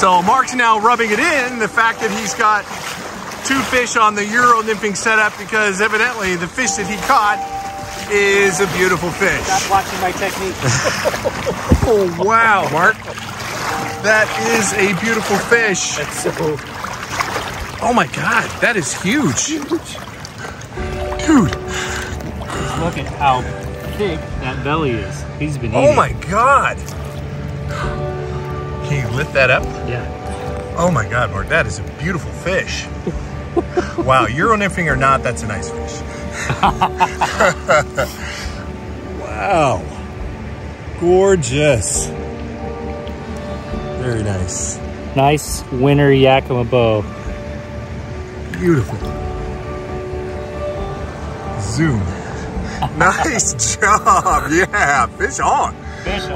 So Mark's now rubbing it in, the fact that he's got two fish on the Euro nymphing setup because evidently the fish that he caught is a beautiful fish. Stop watching my technique. oh, wow, Mark. That is a beautiful fish. That's so... Oh my God, that is huge. Dude. Just look at how big that belly is. He's been oh, eating. Oh my God. Can you lift that up? Yeah. Oh my God, Mark, that is a beautiful fish. wow, Euro nymphing or not, that's a nice fish. wow. Gorgeous. Very nice. Nice winter Yakima bow. Beautiful. Zoom. nice job. Yeah, fish on. Fish on.